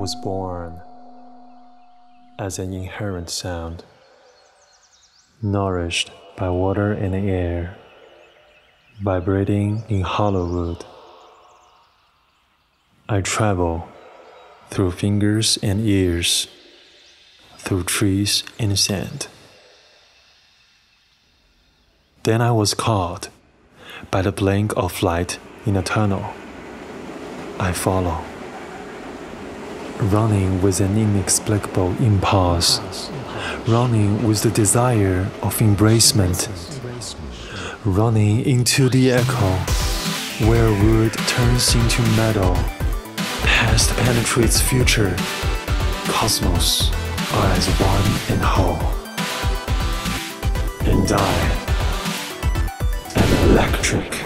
was born as an inherent sound, nourished by water and air, vibrating in hollow wood. I travel through fingers and ears, through trees and sand. Then I was caught by the blink of light in a tunnel. I follow, running with an inexplicable impulse, running with the desire of embracement, running into the echo where wood turns into metal, past penetrates future, cosmos are as one and whole. And I am electric.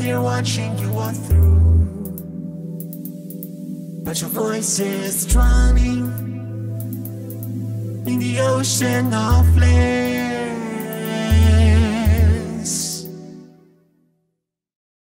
They're watching you all through. But your voice is drowning in the ocean of flame.